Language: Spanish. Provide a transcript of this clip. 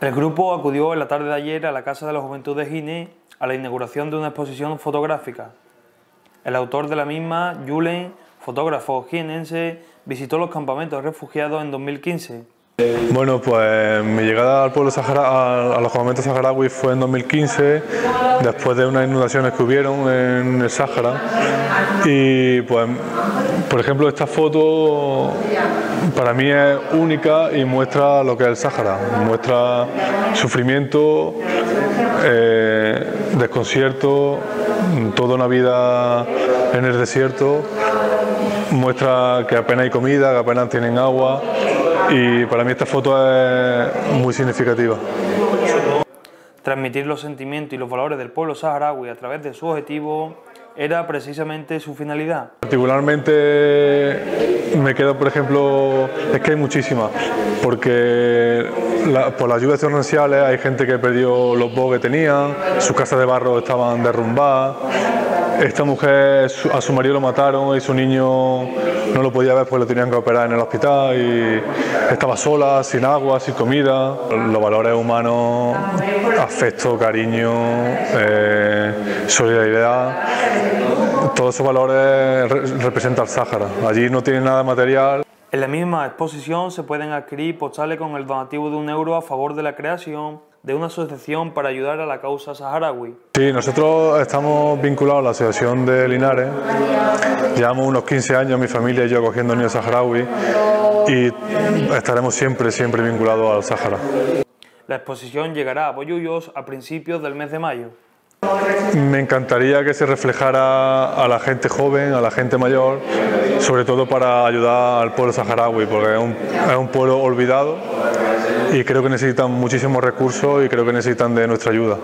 El grupo acudió en la tarde de ayer a la Casa de la Juventud de Gine a la inauguración de una exposición fotográfica. El autor de la misma, Julen, fotógrafo jienense, visitó los campamentos refugiados en 2015. Bueno, pues mi llegada al pueblo Sahara, a los campamentos saharauis fue en 2015, después de unas inundaciones que hubieron en el Sáhara. Y pues, por ejemplo, esta foto para mí es única y muestra lo que es el Sáhara, muestra sufrimiento, eh, desconcierto, toda una vida en el desierto, muestra que apenas hay comida, que apenas tienen agua y para mí esta foto es muy significativa. Transmitir los sentimientos y los valores del pueblo saharaui a través de su objetivo era precisamente su finalidad. Particularmente me quedo, por ejemplo, es que hay muchísimas, porque por las lluvias torrenciales hay gente que perdió los bosques que tenían, sus casas de barro estaban derrumbadas, esta mujer a su marido lo mataron y su niño no lo podía ver porque lo tenían que operar en el hospital y estaba sola, sin agua, sin comida. Los valores humanos, afecto, cariño, eh, solidaridad, todos esos valores representan el Sáhara. Allí no tiene nada material. En la misma exposición se pueden adquirir postales con el donativo de un euro a favor de la creación de una asociación para ayudar a la causa saharaui. Sí, nosotros estamos vinculados a la Asociación de Linares. Llevamos unos 15 años mi familia y yo acogiendo niños saharaui y estaremos siempre, siempre vinculados al Sahara. La exposición llegará a Boyullos a principios del mes de mayo. Me encantaría que se reflejara a la gente joven, a la gente mayor, sobre todo para ayudar al pueblo saharaui, porque es un, pueblo olvidado y creo que necesitan muchísimos recursos y creo que necesitan de nuestra ayuda.